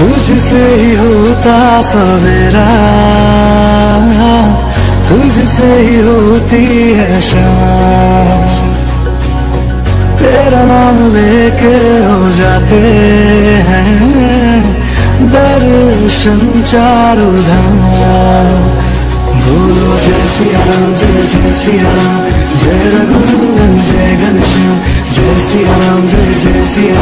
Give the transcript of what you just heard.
तुझसे ही होता सवेरा। तुझसे ही होती है शाम तेरा नाम लेके हो जाते हैं। दर्शन चारों धाम। बोलो जय सिया राम जय जय सिया राम जय रघुनंदन, जय घनश्याम। जय सिया राम जय जय सिया